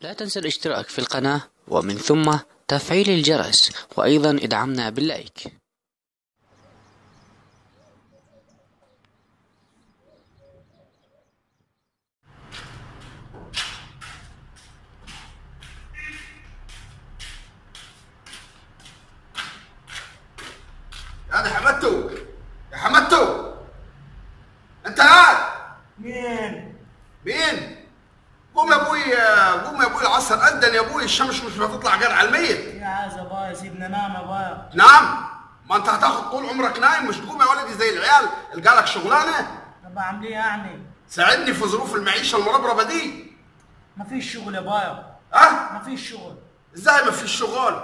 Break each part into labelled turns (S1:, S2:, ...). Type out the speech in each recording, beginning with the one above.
S1: لا تنسى الاشتراك في القناة ومن ثم تفعيل الجرس وأيضا ادعمنا باللايك
S2: هذا حمدتو يا حمدتو انت قاعد
S3: مين؟
S2: مين قوم يا أبوي قوم يا أبوي العصر اذن يا أبوي الشمس مش بتطلع غير على الميت.
S3: يا عازة بايا سيبنا نام يا بايا
S2: نام ما انت هتاخد طول عمرك نايم مش تقوم يا ولدي زي العيال. القى لك شغلانة.
S3: طب أعمل إيه يعني؟
S2: ساعدني في ظروف المعيشة المربربة دي.
S3: ما فيش شغل يا بايا
S2: ها؟
S3: ما فيش شغل.
S2: إزاي ما فيش شغل؟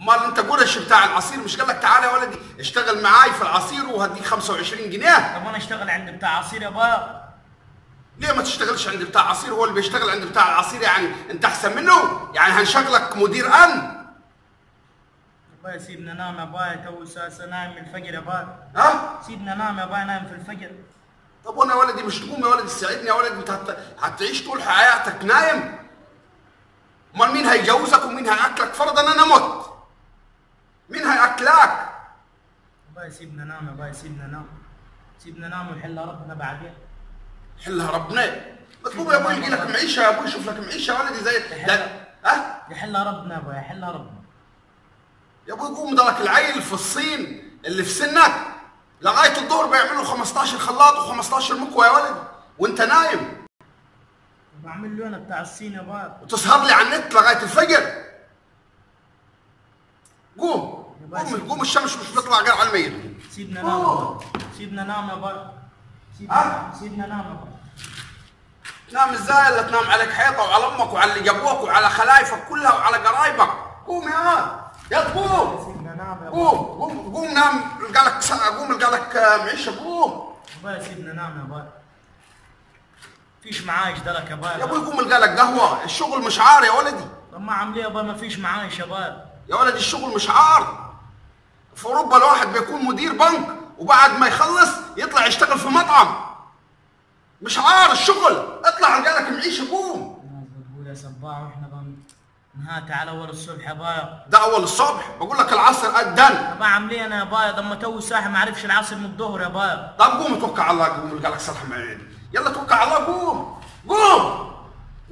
S2: أمال أنت قرش بتاع العصير مش قال لك تعالى يا ولدي اشتغل معاي في العصير وهديك 25 جنيه؟
S3: طب أنا أشتغل عند بتاع عصير يا بايا
S2: ليه ما تشتغلش عند بتاع عصير؟ هو اللي بيشتغل عند بتاع العصير يعني انت أحسن منه؟ يعني هنشغلك مدير أمن.
S3: يا بايا سيبنا نام يا بايا تو ساسة نايم من الفجر يا بايا
S2: ها؟
S3: سيبنا نام يا بايا نايم في الفجر.
S2: طب وأنا يا ولدي مش تقوم يا ولدي تساعدني يا ولدي. انت هت... هتعيش طول حياتك نايم. امال مين هيجوزك ومين هياكلك؟ فرضا أنا مت مين هياكلك؟
S3: يا بايا سيبنا نام يا بايا سيبنا نام. سيبنا نام ونحل ربنا بعدين.
S2: حلها ربنا. تقوم يا أبوي يجي لك معيشة يا أبوي يشوف لك معيشة ولدي زي ها؟
S3: يحلها ربنا يا بايا يحلها ربنا.
S2: يا أبوي قوم ضلك العيل في الصين اللي في سنك. لغاية الظهر بيعملوا 15 خلاط و15 مكوى يا ولدي وأنت نايم.
S3: طب اعمل له أنا بتاع الصين يا بايا
S2: وتسهر لي على النت لغاية الفجر. قوم. قوم قوم الشمس مش بتطلع غير على الميت
S3: سيبنا نام سيبنا نام يا بايا سيبنا نام يا بايا
S2: نام إزاي الا تنام عليك حيطة وعلى أمك وعلى اللي جابوك وعلى خلايفك كلها وعلى قرايبك. قوم يا ولد يا قوم. قوم قوم. قوم نام. القى لك قوم القى لك آه، معيشة. قوم.
S3: يا سيبنا نام يا بايا فيش معايش دلك يا بايا
S2: يا أبوي قوم القى لك قهوة. الشغل مش عار يا ولدي.
S3: طب ما عامل إيه يا بايا ما فيش معايش يا بايا
S2: يا ولدي الشغل مش عار. في أوروبا الواحد بيكون مدير بنك وبعد ما يخلص يطلع يشتغل في مطعم. مش عار الشغل. اطلع القى لك معيشه قوم
S3: بتقول يا سباع وإحنا نهات على أول الصبح يا بايا.
S2: ده أول الصبح. بقول لك العصر اذن
S3: طب اعمل إيه أنا يا بايا؟ ده أما تو ساحه ما عرفش العصر من الظهر يا بايا.
S2: طب قوم توكل على الله قوم لك صلح معين. يلا توكل على الله قوم. قوم.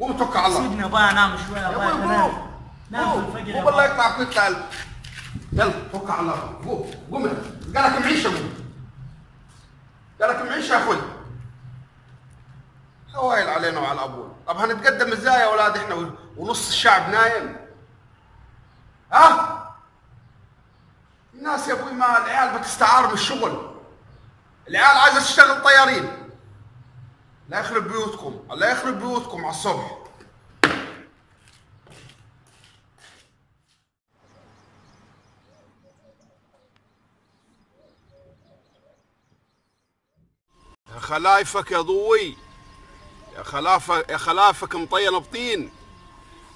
S2: قوم توكل على الله.
S3: سيبني يا بايا انام شوية يا
S2: يا
S3: بايا نام.
S2: قوم.
S3: نام
S2: قوم.
S3: الفجر يا بايا.
S2: كل قلب يلا توكل على الله قوم. قوم القى لك معيشه قوم قال لك معيشه يا أخوي. هوايل علينا وعلى أبونا. طب هنتقدم إزاي يا أولاد إحنا ونص الشعب نايم؟ ها؟ الناس يا أبوي ما العيال بتستعار من الشغل العيال عايزة تشتغل طيارين. لا يخرب بيوتكم. الله يخرب بيوتكم على الصبح. خلايفك يا ضوي خلافك يا خلافك مطين بطين.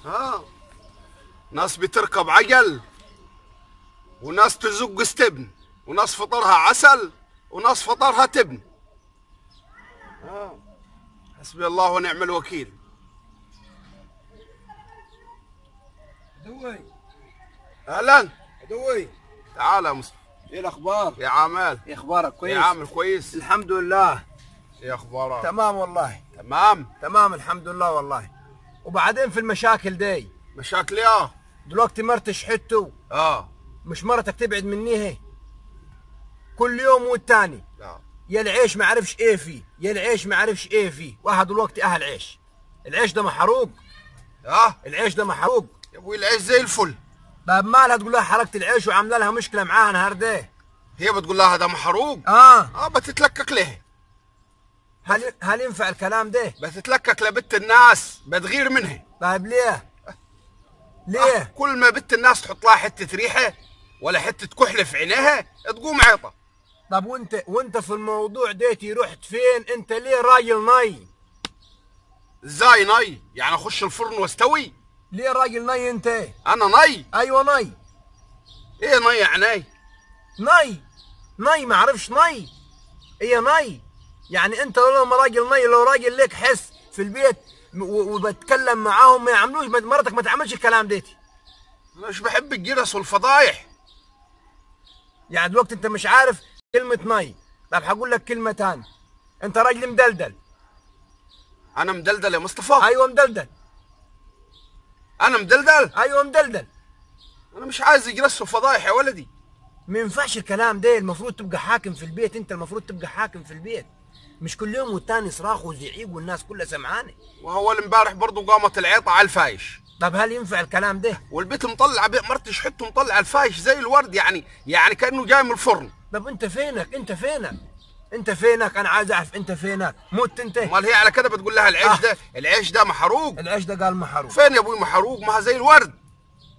S2: ها؟ ناس بتركب عجل وناس تزق استبن وناس فطرها عسل وناس فطرها تبن. حسبي الله ونعم الوكيل.
S4: دوي
S2: أهلا.
S4: دوي
S2: تعال يا مصطفى.
S4: إيه الأخبار؟
S2: يا عمال
S4: إيه أخبارك؟ كويس؟
S2: يا عامل كويس.
S4: الحمد لله.
S2: يا أخبارك؟
S4: تمام والله.
S2: تمام.
S4: تمام الحمد لله والله. وبعدين في المشاكل دي.
S2: مشاكل يا.
S4: دلوقتي مرتي شحته
S2: آه.
S4: مش مرتك تبعد مني هي. كل يوم والتاني
S2: لا
S4: يا العيش ما عرفش إيه فيه. يا العيش ما عرفش إيه فيه. واحد دلوقتي أهل عيش. العيش ده محروق.
S2: آه
S4: العيش ده محروق.
S2: يا أبوي العيش زي الفل.
S4: طيب مالها تقول لها حرقت العيش وعاملة لها مشكلة معاها نهار ده.
S2: هي بتقول لها هذا محروق؟
S4: آه.
S2: آه بتتلكك ليه؟
S4: هل هل ينفع الكلام ده؟
S2: بتتلكك لبت الناس بتغير منها.
S4: طيب ليه؟ ليه؟
S2: كل ما بت الناس تحط لها حتة ريحة ولا حتة كحل في عينيها تقوم عيطة.
S4: طب وانت وانت في الموضوع ديتي رحت فين؟ انت ليه راجل ناي؟
S2: إزاي ني يعني أخش الفرن واستوي.
S4: ليه راجل ناي انت؟
S2: أنا ني
S4: أيوه ناي.
S2: إيه ني يعني؟
S4: ناي. ناي ما أعرفش ناي. هي ناي؟ يعني انت لو راجل ناي لو راجل لك حس في البيت وبتكلم معاهم ما يعملوش مرتك ما تعملش الكلام ديتي
S2: أنا مش بحب الجرس والفضايح
S4: يعني دلوقتي انت مش عارف كلمة مي. طب هقول لك كلمة تاني. انت راجل مدلدل.
S2: أنا مدلدل يا مصطفى؟
S4: أيوه مدلدل.
S2: أنا مدلدل؟
S4: أيوه مدلدل.
S2: أنا مش عايز جرس وفضايح يا ولدي.
S4: ما ينفعش الكلام ده المفروض تبقى حاكم في البيت. انت المفروض تبقى حاكم في البيت. مش كل يوم والتاني صراخ وزعيق والناس كلها سمعانه
S2: وهو امبارح برضه قامت العيطة على الفايش.
S4: طب هل ينفع الكلام ده؟
S2: والبيت مطلع بي- مرت شحتو مطلع الفايش زي الورد يعني يعني كأنه جاي من الفرن.
S4: طب انت فينك؟ انت فينك؟ انت فينك؟ أنا عايز اعرف انت فينك؟ مت انت.
S2: امال هي على كده بتقول لها العيش
S4: آه.
S2: ده العيش ده محروق؟
S4: العيش ده قال محروق.
S2: فين يا أبوي محروق؟ ما زي الورد.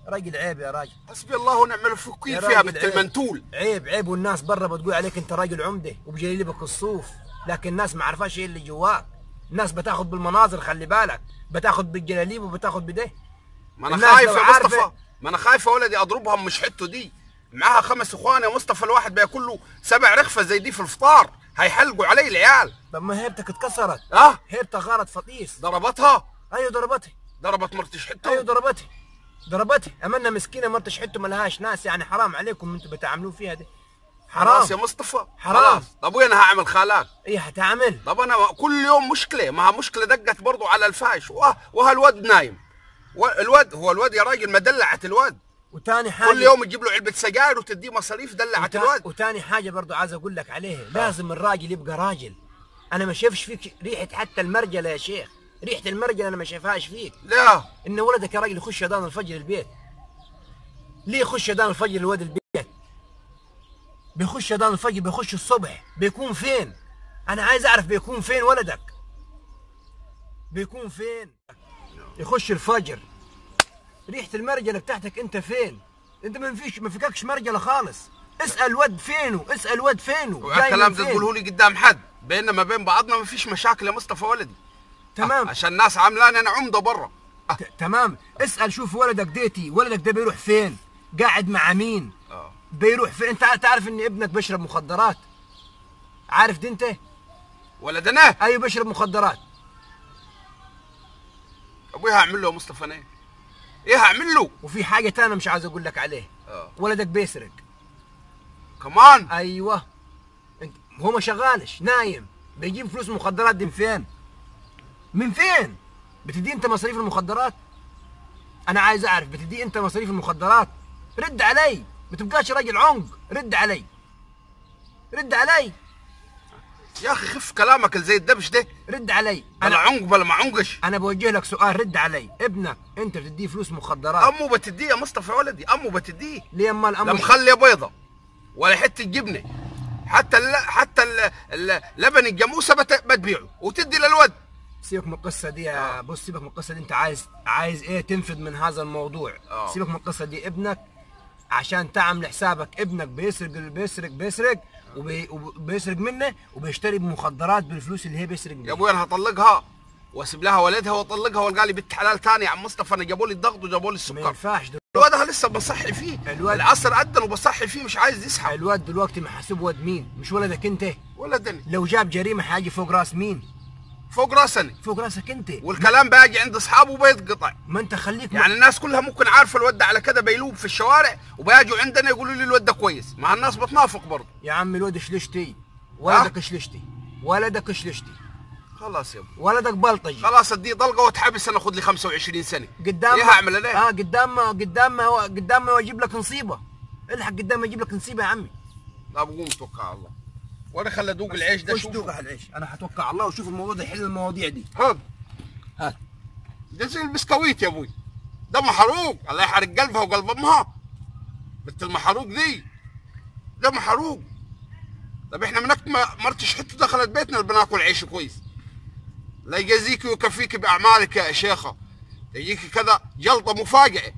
S4: راجل عيب يا راجل
S2: حسبي الله ونعم الوكيل فيها بنت
S4: عيب.
S2: المنتول
S4: عيب عيب والناس برا بتقول عليك انت راجل عمدة وبجليبك الصوف لكن الناس ما عرفاش إيه اللي جواك. الناس بتاخد بالمناظر خلي بالك. بتاخد بالجلاليب وبتاخد بده.
S2: ما
S4: أنا
S2: خايف يا مصطفى. ما أنا خايف يا ولدي أضربهم مش حتة دي. معاها خمس اخوان يا مصطفى الواحد بياكل له سبع رغفة زي دي في الفطار. هيحلقوا علي العيال.
S4: طب ما هيبتك اتكسرت.
S2: آه؟
S4: هيبتك غارت فطيس.
S2: ضربتها؟
S4: أيوه ضربتها.
S2: ضربت مرتي شحته
S4: أيوه ضربتها. ضربتها. امنا مسكينة مرت شحته ما لهاش ناس. يعني حرام عليكم أنتوا بتعاملوه فيها دي. حرام.
S2: خلاص يا مصطفى.
S4: حرام.
S2: خلاص. طب وين هعمل خالات؟
S4: إيه هتعمل.
S2: طب أنا كل يوم مشكلة. ما مشكلة دقت برضو على الفايش وه- وهالواد نايم. والواد هو الواد يا راجل ما دلعت الواد
S4: وتاني حاجة.
S2: كل يوم تجيب له علبة سجاير وتديه مصاريف دلعت
S4: وتا-
S2: الواد
S4: وتاني حاجة برضو عايز أقول لك عليها لازم الراجل يبقى راجل. أنا ما شايفش فيك ريحة حتى المرجلة يا شيخ. ريحة المرجلة أنا ما شايفهاش فيك.
S2: لا
S4: إن ولدك يا راجل يخش أذان الفجر البيت. ليه يخش أذان الفجر الواد البيت؟ بيخش اذان الفجر بيخش الصبح. بيكون فين؟ أنا عايز أعرف بيكون فين ولدك. بيكون فين؟ يخش الفجر. ريحة المرجله بتاعتك أنت فين؟ أنت ما فيش ما فيككش مرجلة خالص. اسأل الواد فينه؟ اسأل الواد فينه؟
S2: والكلام ده؟ تقوله لي قدام حد. بيننا ما بين بعضنا ما فيش مشاكل يا مصطفى ولدي.
S4: تمام.
S2: عشان الناس عاملاني أنا عمدة برا.
S4: ت- تمام. اسأل شوف ولدك ديتي. ولدك ده بيروح فين؟ قاعد مع مين؟ بيروح فين انت تعرف ان ابنك بيشرب مخدرات؟ عارف دي انت؟
S2: ولدنا
S4: أيوه بيشرب مخدرات.
S2: أبوي هعمل له مصطفى أنا؟ إيه هعمل له؟
S4: وفي حاجة تانية مش عايز أقول لك عليه
S2: آه.
S4: ولدك بيسرق.
S2: كمان
S4: أيوه. انت هو ما شغالش نايم. بيجيب فلوس مخدرات دي من فين؟ من فين؟ بتدي انت مصاريف المخدرات؟ أنا عايز أعرف بتدي انت مصاريف المخدرات؟ رد علي. ما تبقاش راجل عنق رد علي. رد علي.
S2: يا أخي خف كلامك زي الدبش ده.
S4: رد علي. أنا
S2: عنق بلا ما عنقش
S4: أنا بوجه لك سؤال رد علي. ابنك أنت بتديه فلوس مخدرات.
S2: أمه بتديه يا مصطفى ولدي أمه بتديه.
S4: ليه امال
S2: لا
S4: أمر
S2: مخليه بيضة. ولا حتة جبنة. حتى ال حتى ال لبن الجاموسة بت- بتبيعه وتدي للود
S4: سيبك من القصة دي يا بص سيبك من القصة دي. أنت عايز عايز إيه تنفذ من هذا الموضوع؟
S2: آه.
S4: سيبك من القصة دي. ابنك عشان تعمل حسابك ابنك بيسرق بيسرق بيسرق وبي- وبيسرق منه وبيشتري مخدرات بالفلوس اللي هي بيسرق
S2: يا
S4: بيها
S2: أبوي أنا هطلقها واسيب لها ولدها واطلقها وألقى لي بنت حلال ثاني يا عم مصطفى أنا جابوا لي الضغط وجابوا لي
S4: ما
S2: السكر
S4: ينفعش دلوقتي.
S2: الواد لسه بصحي فيه.
S4: الواد-
S2: العصر اذن وبصحي فيه مش عايز يسحب.
S4: الواد دلوقتي محسوب ولد مين؟ مش ولدك أنت؟
S2: ولا دني
S4: لو جاب جريمة حاجة فوق رأس مين؟
S2: فوق راسني.
S4: فوق راسك انت.
S2: والكلام باجي عند اصحابه وبيتقطع
S4: ما انت خليك
S2: يعني الناس كلها ممكن عارفة الواد ده على كده بيلوب في الشوارع وبيجوا عندنا يقولوا لي الواد ده كويس. مع الناس بتنافق برضه.
S4: يا عم الواد شلشتي ولدك شلشتي ولدك شلشتي
S2: خلاص يا ابو.
S4: ولدك بلطجي.
S2: خلاص اديه طلقة واتحبس أنا اخذ لي 25 سنة.
S4: قدام
S2: إيه هعمل أنا؟
S4: آه قدام قدام قدام يجيب لك نصيبة. الحق قدام ما يجيب لك نصيبة يا عمي.
S2: طب قوم توكل على الله. وأنا خلي ادوق العيش ده شوف.
S4: دوق على العيش. أنا هتوكل على الله وشوف الموضوع ده يحل المواضيع دي.
S2: هات
S4: هات
S2: ده زي البسكويت يا أبوي. ده محروق. الله يحرق قلبها وقلب أمها. بنت المحروق دي. ده محروق. طب إحنا منك ما مرتش حتة دخلت بيتنا اللي بناكل عيش كويس. لا يجازيك ويكفيك بأعمالك يا شيخة. يجيك كذا جلطة مفاجئة.